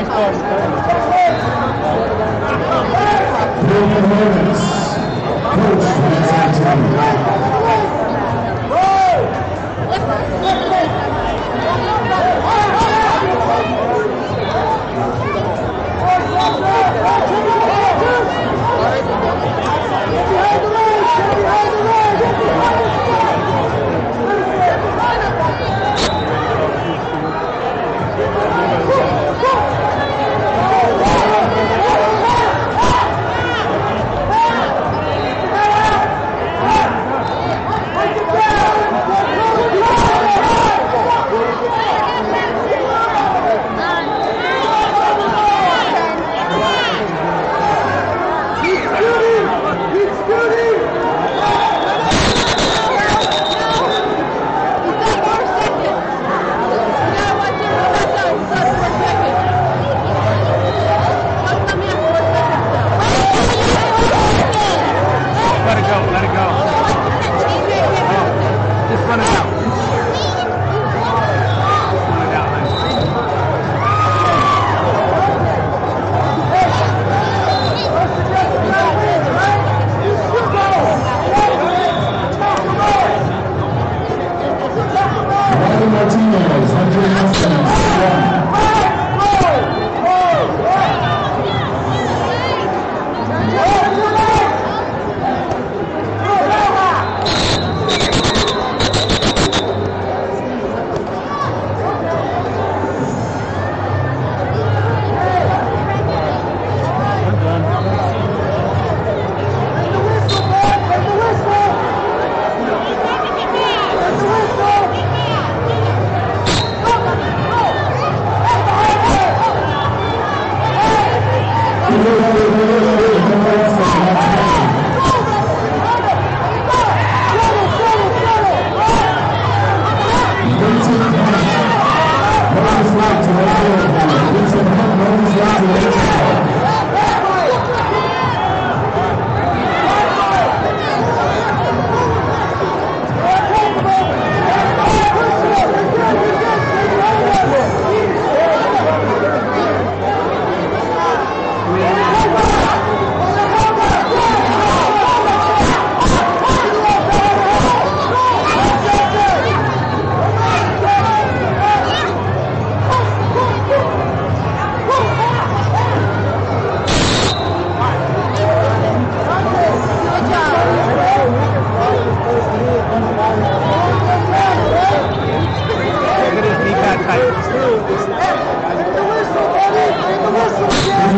mais forte. Bruno Nunes.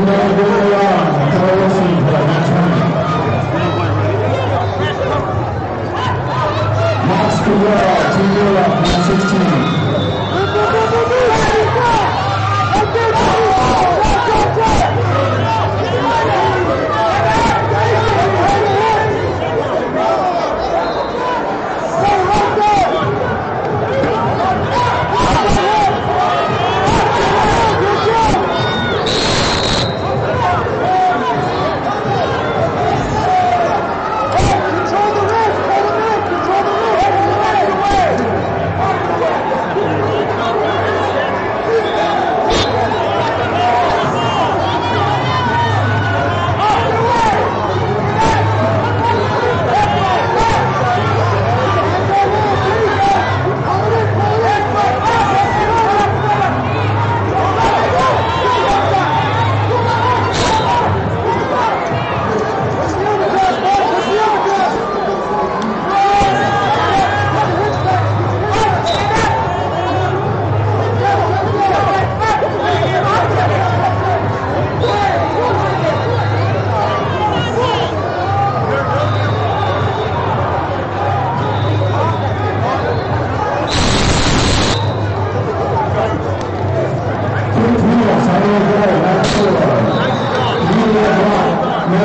Max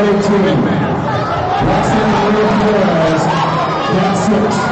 That's six.